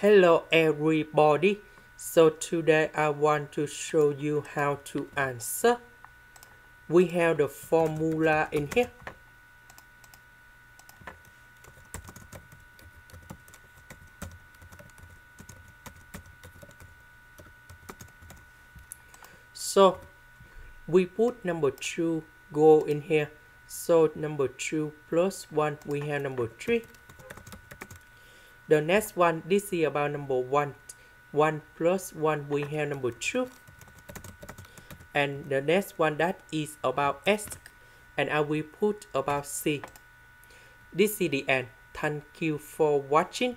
Hello everybody. So today I want to show you how to answer. We have the formula in here. So we put number 2 go in here. So number 2 plus 1 we have number 3 the next one this is about number one. 1 plus 1 we have number 2 and the next one that is about s. And I will put about c. This is the end. Thank you for watching